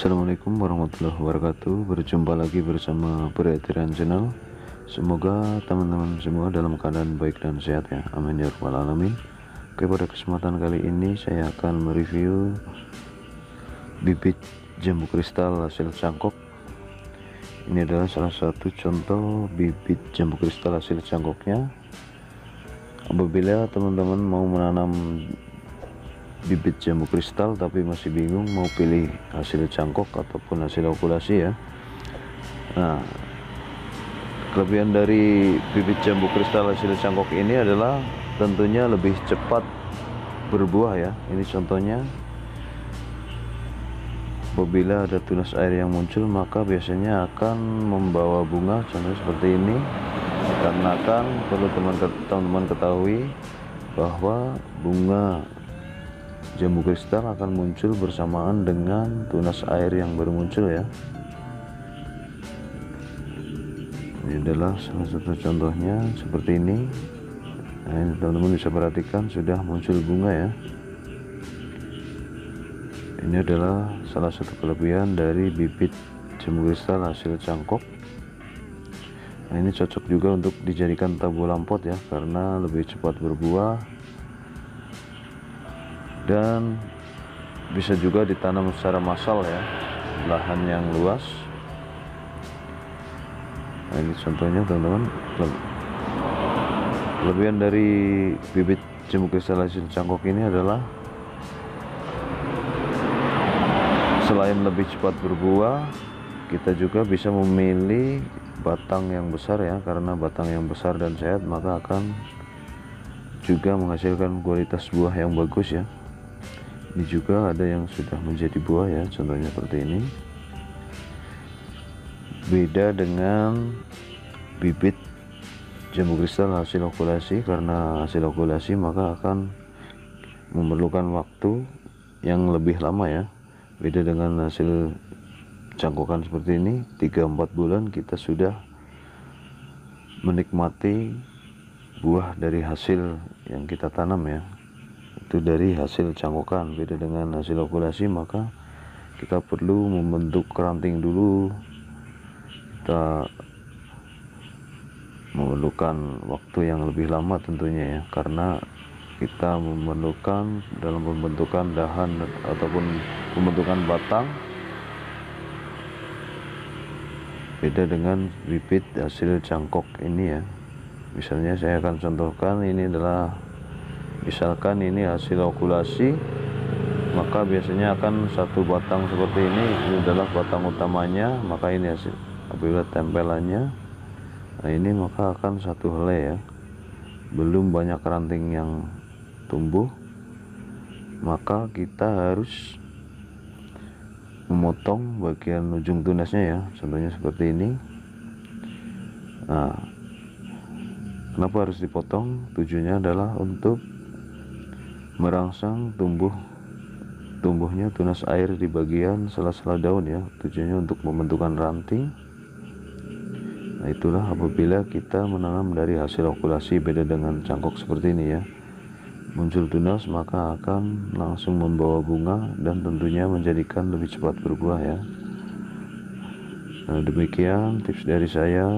Assalamualaikum warahmatullahi wabarakatuh. Berjumpa lagi bersama Beredarian Channel. Semoga teman-teman semua dalam keadaan baik dan sehat ya. Amin ya rabbal alamin. Oke pada kesempatan kali ini saya akan mereview Bibit jambu kristal hasil cangkok. Ini adalah salah satu contoh bibit jambu kristal hasil cangkoknya. Apabila teman-teman mau menanam bibit jambu kristal tapi masih bingung mau pilih hasil cangkok ataupun hasil okulasi ya. Nah kelebihan dari bibit jambu kristal hasil cangkok ini adalah tentunya lebih cepat berbuah ya. Ini contohnya apabila ada tunas air yang muncul maka biasanya akan membawa bunga contohnya seperti ini karena kan perlu teman-teman ketahui bahwa bunga jambu kristal akan muncul bersamaan dengan tunas air yang baru muncul ya. Ini adalah salah satu contohnya seperti ini. Nah ini teman-teman bisa perhatikan sudah muncul bunga ya. Ini adalah salah satu kelebihan dari bibit jambu kristal hasil cangkok. Nah ini cocok juga untuk dijadikan tabu lampot ya karena lebih cepat berbuah dan bisa juga ditanam secara massal ya lahan yang luas. Nah ini contohnya teman-teman. Kelebihan dari bibit jambu kristal hasil cangkok ini adalah selain lebih cepat berbuah kita juga bisa memilih batang yang besar ya. Karena batang yang besar dan sehat maka akan juga menghasilkan kualitas buah yang bagus ya ini juga ada yang sudah menjadi buah ya contohnya seperti ini. Beda dengan bibit jambu kristal hasil okulasi karena hasil okulasi maka akan memerlukan waktu yang lebih lama ya. Beda dengan hasil cangkokan seperti ini 3-4 bulan kita sudah menikmati buah dari hasil yang kita tanam ya itu dari hasil cangkokan beda dengan hasil okulasi maka kita perlu membentuk ranting dulu. Kita memerlukan waktu yang lebih lama tentunya ya karena kita memerlukan dalam pembentukan dahan ataupun pembentukan batang. Beda dengan bibit hasil cangkok ini ya. Misalnya saya akan contohkan ini adalah misalkan ini hasil okulasi maka biasanya akan satu batang seperti ini ini adalah batang utamanya maka ini hasil apabila tempelannya nah ini maka akan satu helai ya. Belum banyak ranting yang tumbuh maka kita harus memotong bagian ujung tunasnya ya contohnya seperti ini. Nah kenapa harus dipotong? Tujuannya adalah untuk merangsang tumbuh tumbuhnya tunas air di bagian sela-sela daun ya. Tujuannya untuk membentukkan ranting. Nah itulah apabila kita menanam dari hasil okulasi beda dengan cangkok seperti ini ya. Muncul tunas maka akan langsung membawa bunga dan tentunya menjadikan lebih cepat berbuah ya. Nah demikian tips dari saya.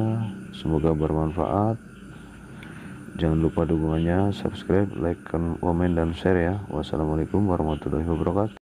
Semoga bermanfaat Jangan lupa dukungannya, subscribe, like, komen, dan share ya. Wassalamualaikum warahmatullahi wabarakatuh.